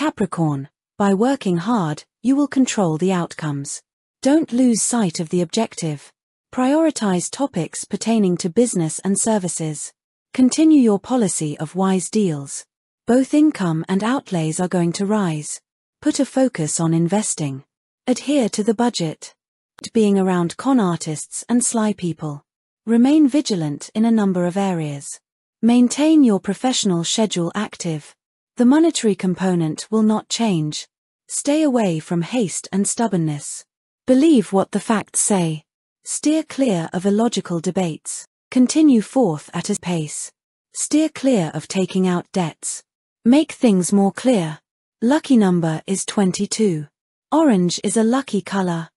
Capricorn, by working hard, you will control the outcomes. Don't lose sight of the objective. Prioritize topics pertaining to business and services. Continue your policy of wise deals. Both income and outlays are going to rise. Put a focus on investing. Adhere to the budget. Being around con artists and sly people. Remain vigilant in a number of areas. Maintain your professional schedule active. The monetary component will not change. Stay away from haste and stubbornness. Believe what the facts say. Steer clear of illogical debates. Continue forth at a pace. Steer clear of taking out debts. Make things more clear. Lucky number is 22. Orange is a lucky color.